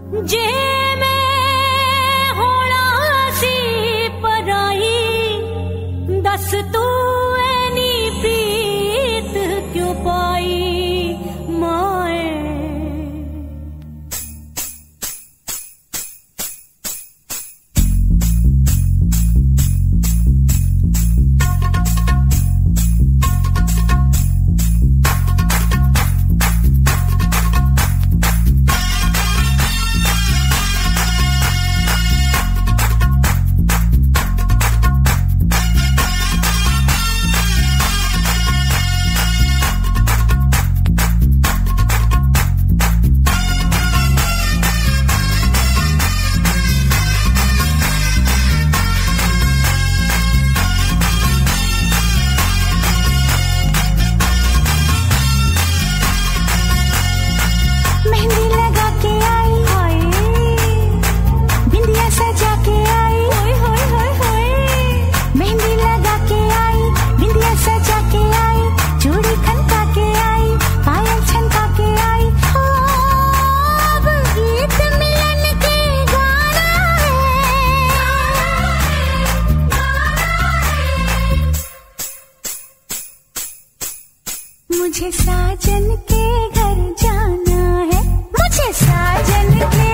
Yeah. सहरा मुझे साजन सुहागन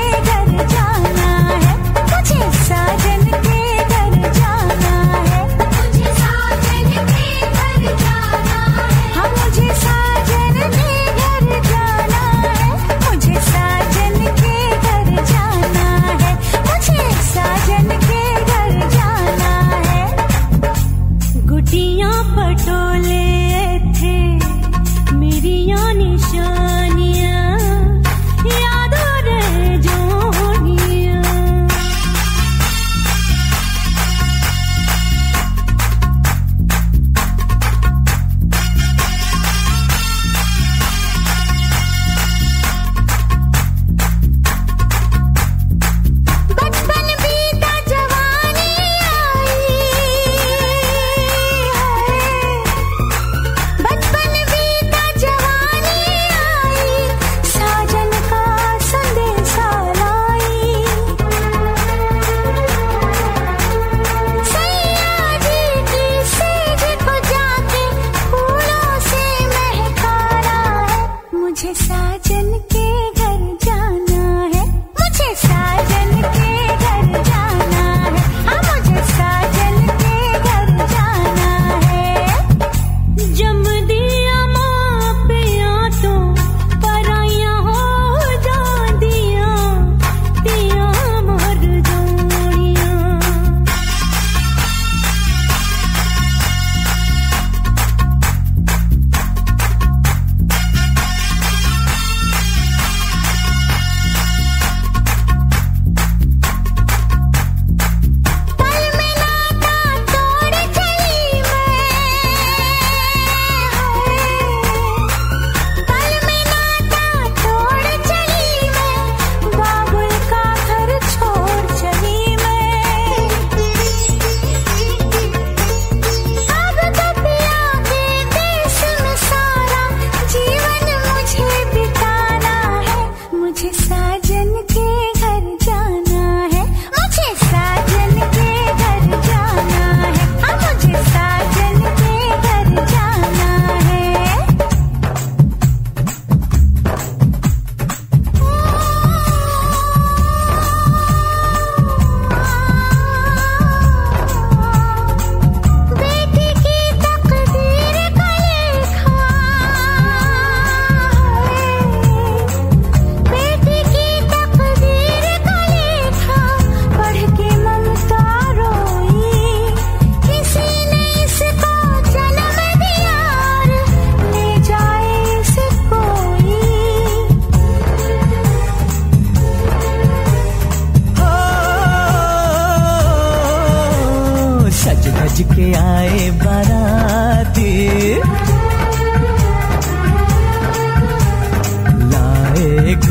रहे तू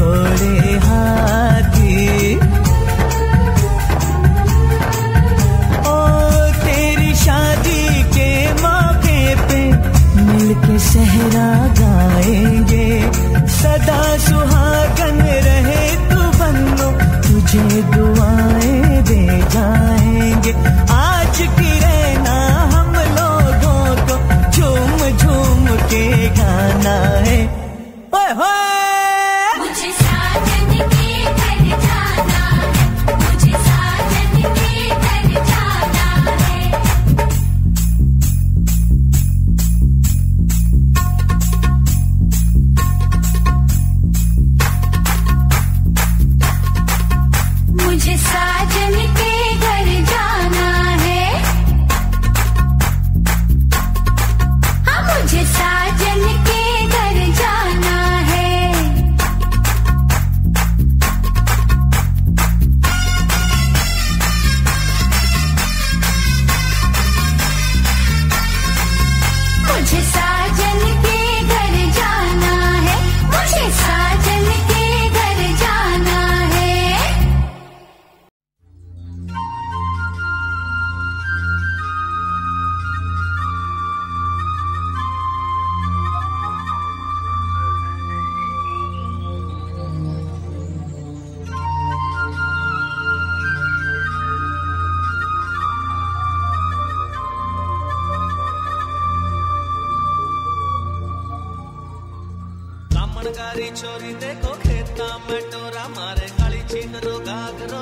बनो તારી છોરી દેખો ખેતા મટોરા મારે કાળી છીન નો ગાગરો